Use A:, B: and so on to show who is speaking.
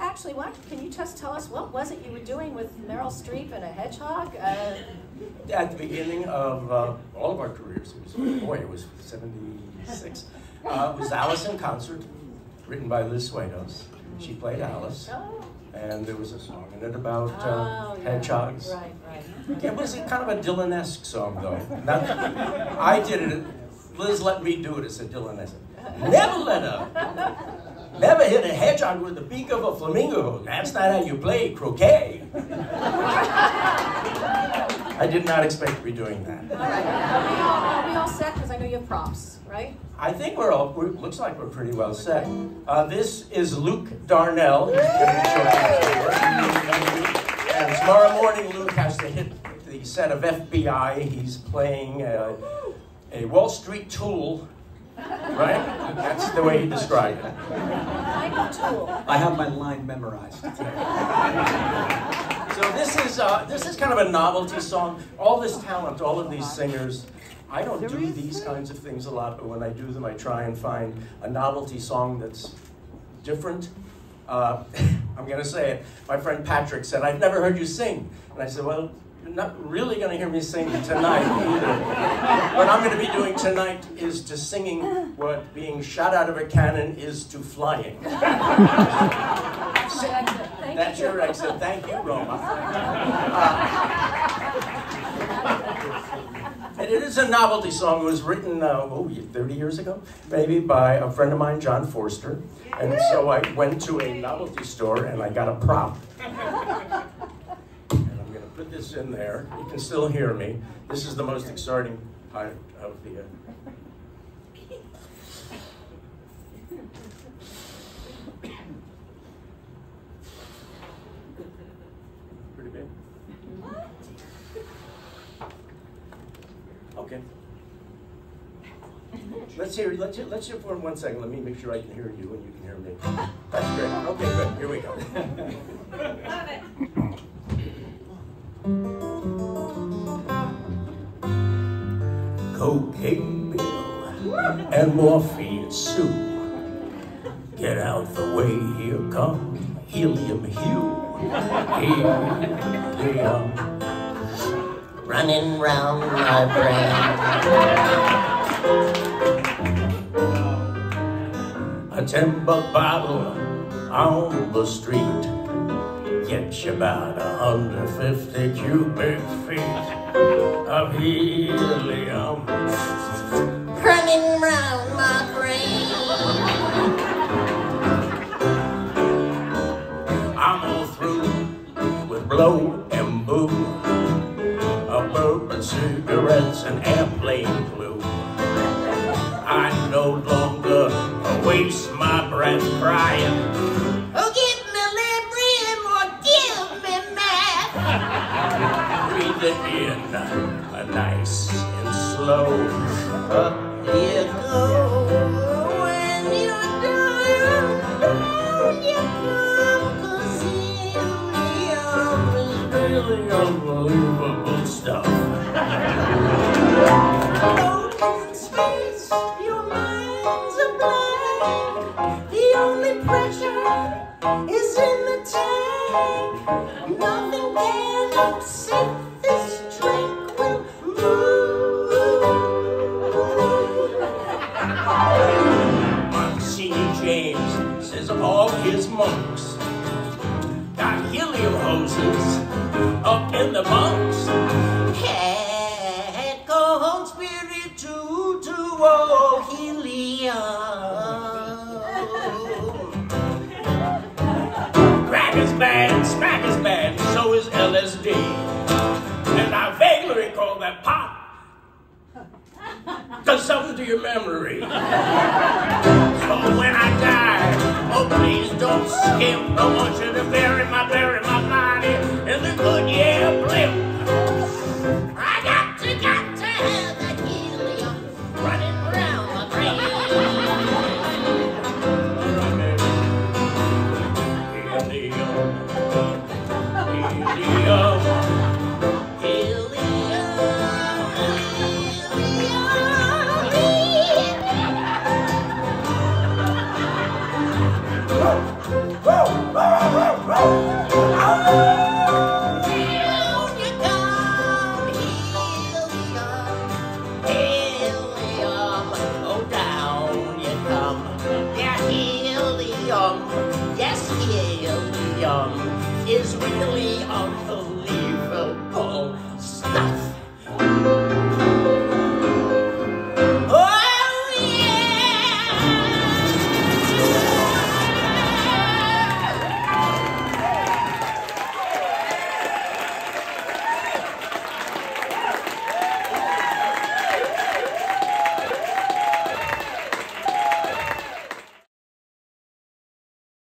A: actually, what can you just tell us what was it you were doing with Meryl Streep and a hedgehog? Uh,
B: At the beginning of uh, all of our careers, it was, boy, it was 76. Uh, it was Alice in Concert, written by Liz Swados. She played Alice.
A: oh,
B: And there was a song in it about uh,
A: oh, yeah.
B: hedgehogs.
A: Right, right.
B: It was a kind of a Dylan-esque song, though. Not, I did it. Liz let me do it as a Dylan-esque. Never let her. Never hit a hedgehog with the beak of a flamingo. That's not how you play croquet. I did not expect to be doing that.
A: All right. Are we all, are we all set? Because I know you have props, right?
B: I think we're all, we looks like we're pretty well set. Uh, this is Luke Darnell. He's gonna be showing. And tomorrow morning, Luke has to hit the set of FBI. He's playing uh, a Wall Street tool, right? That's the way he described it.
C: I have my line memorized.
B: So this is uh, this is kind of a novelty song. All this talent, all of these singers. I don't do these kinds of things a lot, but when I do them, I try and find a novelty song that's different. Uh, I'm going to say it. My friend Patrick said, "I've never heard you sing," and I said, "Well." You're not really going to hear me sing tonight either. what I'm going to be doing tonight is to singing what being shot out of a cannon is to flying. That's
A: you.
B: your exit. Thank you, Roma. Uh, and it is a novelty song. It was written, uh, oh, 30 years ago, maybe, by a friend of mine, John Forster. And so I went to a novelty store and I got a prop. And I'm going to put this in there. You can still hear me. This is the most exciting part of the. Uh, Pretty big. Okay. Let's hear, let's hear, let's hear for one second. Let me make sure I can hear you and you can hear me. That's great. Okay, good. Here we go. Cocaine Bill and morphine Sue. Get out the way, here come helium Hugh. Helium. Running round my brain. A timber bottle on the street gets you about 150 cubic feet of helium. Running round my brain. I'm all through with blow and boo, a bourbon, cigarettes, and airplane It in, uh, nice and slow. Up you go. When you're down, down you come. helium is really unbelievable stuff. In space, your mind's a blank. The only pressure is in the tank. Nothing can upset in the bunks. Cat called spirit to to oh helium. Crack is bad, smack is bad, so is LSD. And I vaguely recall that pop does something to your memory. So when I die, oh please don't skip. I want you to bury my, bury
C: Yes, helium is really unbelievable.